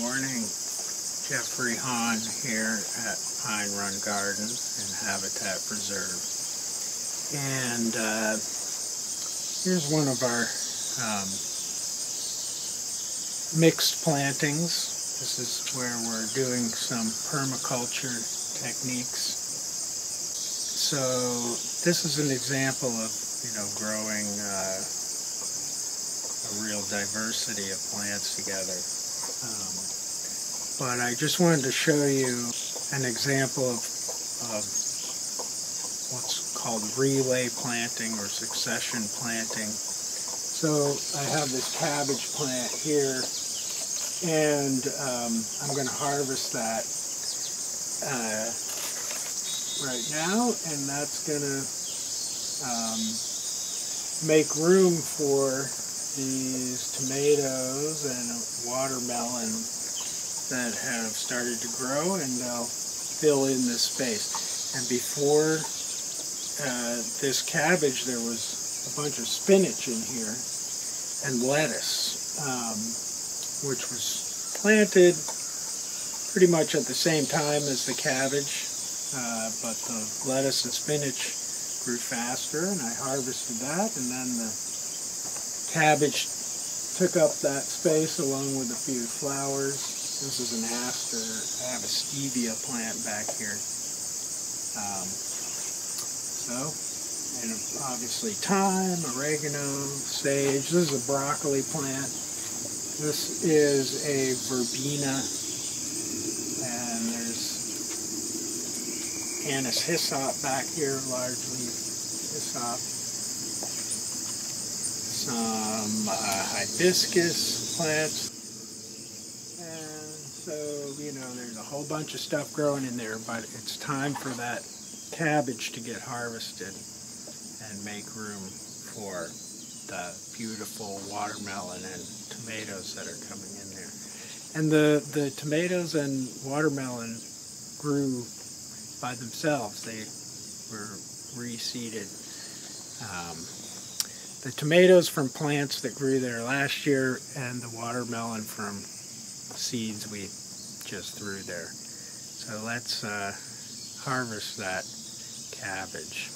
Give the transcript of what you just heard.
morning. Geoffrey Haun here at Pine Run Gardens and Habitat Preserve. And uh, here's one of our um, mixed plantings. This is where we're doing some permaculture techniques. So this is an example of, you know, growing uh, a real diversity of plants together. Um, but I just wanted to show you an example of, of what's called relay planting or succession planting. So I have this cabbage plant here and um, I'm going to harvest that uh, right now and that's going to um, make room for these tomatoes and watermelon that have started to grow and they'll fill in this space. And before uh, this cabbage there was a bunch of spinach in here and lettuce um, which was planted pretty much at the same time as the cabbage uh, but the lettuce and spinach grew faster and I harvested that and then the cabbage took up that space along with a few flowers. This is an aster. I have a stevia plant back here. Um, so, and obviously thyme, oregano, sage. This is a broccoli plant. This is a verbena. And there's Anise hyssop back here, largely hyssop some uh, hibiscus plants. And so, you know, there's a whole bunch of stuff growing in there, but it's time for that cabbage to get harvested and make room for the beautiful watermelon and tomatoes that are coming in there. And the, the tomatoes and watermelon grew by themselves. They were reseeded. Um, the tomatoes from plants that grew there last year and the watermelon from seeds we just threw there. So let's uh, harvest that cabbage.